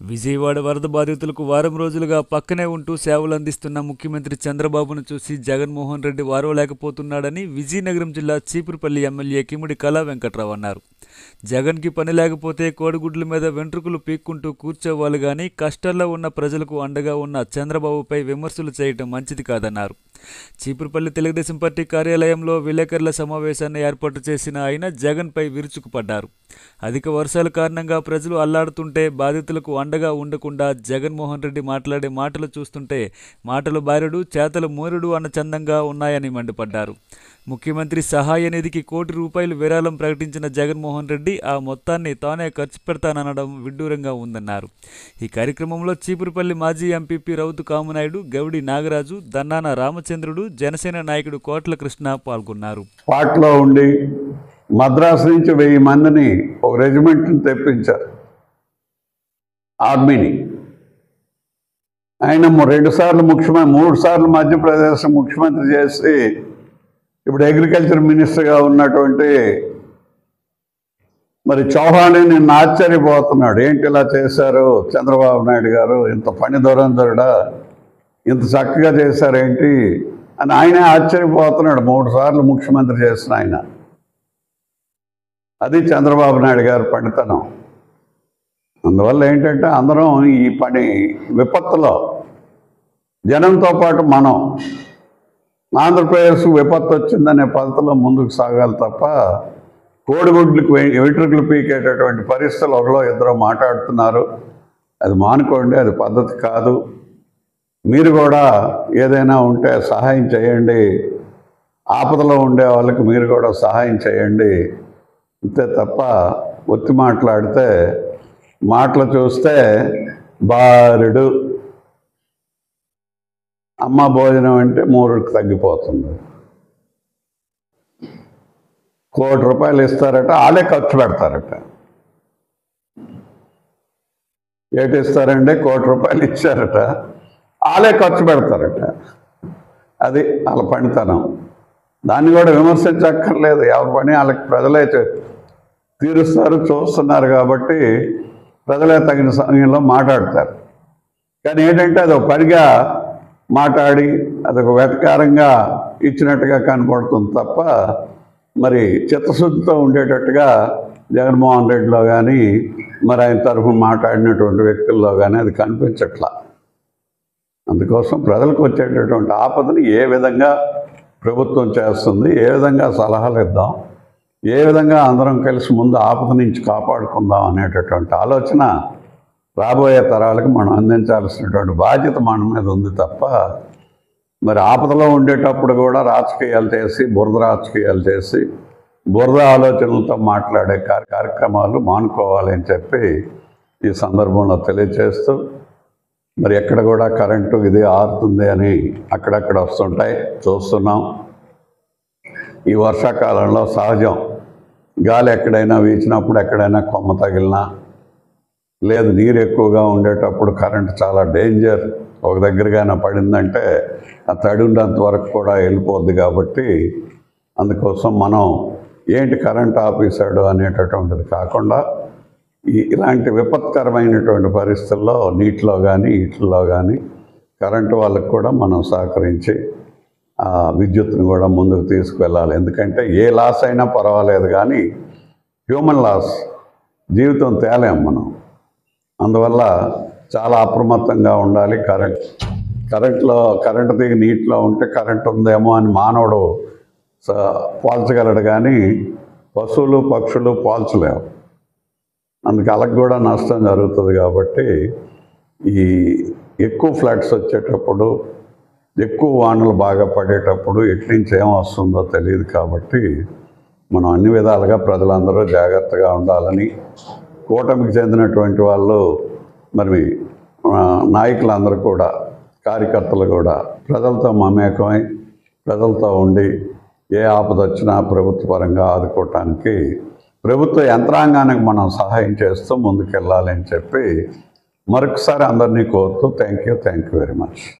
విజయవాడ వరద బాధితులకు వారం రోజులుగా పక్కనే ఉంటూ సేవలు అందిస్తున్న ముఖ్యమంత్రి చంద్రబాబును చూసి జగన్మోహన్ రెడ్డి వారవలేకపోతున్నాడని విజయనగరం జిల్లా చీపురుపల్లి ఎమ్మెల్యే కిముడి కళా వెంకట్రావు అన్నారు. జగన్కి పని లేకపోతే కోడిగుడ్ల మీద వెంట్రుకలు పీక్కుంటూ కూర్చోవాలి కానీ కష్టాల్లో ఉన్న ప్రజలకు అండగా ఉన్న చంద్రబాబుపై విమర్శలు చేయటం మంచిది కాదన్నారు. చీపురుపల్లి తెలుగుదేశం పార్టీ కార్యాలయంలో విలేకరుల సమావేశాన్ని ఏర్పాటు చేసిన ఆయన జగన్పై విరుచుకుపడ్డారు. అధిక వర్షాల కారణంగా ప్రజలు అల్లాడుతుంటే బాధితులకు అండగా ఉండకుండా జగన్మోహన్ రెడ్డి మాట్లాడే మాటలు చూస్తుంటే మాటలు బారెడు చేతలు మోరుడు అన్న చందంగా ఉన్నాయని మండిపడ్డారు. ముఖ్యమంత్రి సహాయ నిధికి కోటి రూపాయలు విరాళం ప్రకటించిన జగన్మోహన్ రెడ్డి ఆ మొత్తాన్ని తానే ఖర్చు పెడతాననడం విడ్డూరంగా ఉందన్నారు. ఈ కార్యక్రమంలో చీపురుపల్లి మాజీ ఎంపీపీ రౌతు కామునాయుడు గౌడి నాగరాజు దన్నాన రామచంద్రుడు జనసేన నాయకుడు కోట్ల కృష్ణ పాల్గొన్నారు. పాటలో ఉండి మద్రాసు నుంచి వెయ్యి మందిని ఒక రెజిమెంట్ని తెప్పించారు. ఆర్మీని. ఆయన రెండుసార్లు రెండు సార్లు ముఖ్యమంత్రి మూడు సార్లు మధ్యప్రదేశ్ ముఖ్యమంత్రి చేసి ఇప్పుడు అగ్రికల్చర్ మినిస్టర్గా ఉన్నటువంటి మరి చౌహాన్ నిన్న ఆశ్చర్యపోతున్నాడు. ఏంటి ఇలా చేశారు? చంద్రబాబు నాయుడు గారు ఇంత పని దొరందరుడా ఇంత చక్కగా చేశారేంటి? అని ఆయనే ఆశ్చర్యపోతున్నాడు. మూడు సార్లు ముఖ్యమంత్రి చేసిన ఆయన. అది చంద్రబాబు నాయుడు గారి పనితనం. అందువల్ల ఏంటంటే అందరం ఈ పని విపత్తులో. జనంతో పాటు మనం. ఆంధ్రప్రదేశ్కు విపత్తు వచ్చిందనే పద్ధతిలో ముందుకు సాగాలి తప్ప కోడిగుడ్లకు వెంట్రుకలు పీకేటటువంటి పరిస్థితులు ఒకరో ఇద్దరు మాట్లాడుతున్నారు. అది మానుకోండి అది పద్ధతి కాదు. మీరు కూడా ఏదైనా ఉంటే సహాయం చేయండి. ఆపదలో ఉండే వాళ్ళకి మీరు కూడా సహాయం చేయండి. అంతే తప్ప ఒత్తి మాట్లాడితే మాటలు చూస్తే బారుడు. అమ్మ భోజనం అంటే మూడుకి తగ్గిపోతుంది. కోటి రూపాయలు ఇస్తారట వాళ్ళే ఖర్చు పెడతారట. ఏటి ఇస్తారండి? కోటి రూపాయలు ఇచ్చారట వాళ్ళే ఖర్చు పెడతారట. అది వాళ్ళ పనితనం. దాన్ని కూడా విమర్శించక్కర్లేదు ఎవరి పని వాళ్ళకి ప్రజలే చే- తీరుస్తారు చూస్తున్నారు కాబట్టి ప్రజలే తగిన సమయంలో మాట్లాడతారు. కానీ ఏంటంటే అది ఒక పనిగా మాట్లాడి అదొక వెటకారంగా ఇచ్చినట్టుగా కనపడుతుంది తప్ప మరి చిత్తశుద్ధితో ఉండేటట్టుగా జగన్మోహన్ రెడ్డిలో కానీ మరి ఆయన తరఫున మాట్లాడినటువంటి వ్యక్తుల్లో కానీ అది కనిపించట్లా. అందుకోసం ప్రజలకు వచ్చేటటువంటి ఆపదని ఏ విధంగా ప్రభుత్వం చేస్తుంది ఏ విధంగా సలహాలు ఇద్దాం ఏ విధంగా అందరం కలిసి ముందు ఆపద నుంచి కాపాడుకుందాం అనేటటువంటి ఆలోచన రాబోయే తరాలకు మనం అందించాల్సినటువంటి బాధ్యత మన మీద ఉంది తప్ప మరి ఆపదలో ఉండేటప్పుడు కూడా రాజకీయాలు చేసి బురద రాజకీయాలు చేసి బురద ఆలోచనలతో మాట్లాడే కార్య- కార్యక్రమాలు మానుకోవాలి అని చెప్పి ఈ సందర్భంలో తెలియజేస్తూ మరి ఎక్కడ కూడా కరెంటు ఇది ఆరుతుంది అని అక్కడక్కడ వస్తుంటాయి చూస్తున్నాం. ఈ వర్షాకాలంలో సహజం. గాలి ఎక్కడైనా వీచినప్పుడు ఎక్కడైనా కొమ్మ తగిలినా లేదు నీరు ఎక్కువగా ఉండేటప్పుడు కరెంట్ చాలా డేంజర్. ఒక దగ్గరగానే పడిందంటే ఆ తడి ఉన్నంత వరకు కూడా వెళ్ళిపోద్ది కాబట్టి అందుకోసం మనం ఏంటి కరెంట్ ఆపేశాడు అనేటటువంటిది కాకుండా ఇలాంటి విపత్కరమైనటువంటి పరిస్థితుల్లో నీటిలో కానీ ఇట్లలో కానీ కరెంటు వాళ్ళకు కూడా మనం సహకరించి విద్యుత్ని కూడా ముందుకు తీసుకువెళ్ళాలి. ఎందుకంటే ఏ లాస్ అయినా పర్వాలేదు కానీ హ్యూమన్ లాస్ జీవితం తేలేం మనం. అందువల్ల చాలా అప్రమత్తంగా ఉండాలి. కరెంట్ కరెంట్లో కరెంట్ దిగి నీటిలో ఉంటే కరెంట్ ఉందేమో అని మానవుడు స- పోల్చగలడు కానీ పశువులు పక్షులు పోల్చలేవు. అందుకు అలాగ కూడా నష్టం జరుగుతుంది కాబట్టి ఈ ఎక్కువ ఫ్లడ్స్ వచ్చేటప్పుడు ఎక్కువ వానలు బాగా పడేటప్పుడు ఎటు నుంచి ఏం వస్తుందో తెలియదు కాబట్టి మనం అన్ని విధాలుగా ప్రజలందరూ జాగ్రత్తగా ఉండాలని కూటమికి చెందినటువంటి వాళ్ళు మరి నాయకులందరూ కూడా కార్యకర్తలు కూడా ప్రజలతో మమేకమై ప్రజలతో ఉండి ఏ ఆపద వచ్చినా ప్రభుత్వ పరంగా ఆదుకోవటానికి ప్రభుత్వ యంత్రాంగానికి మనం సహాయం చేస్తూ ముందుకెళ్ళాలి అని చెప్పి మరొకసారి అందరినీ కోరుతూ thank you thank you very much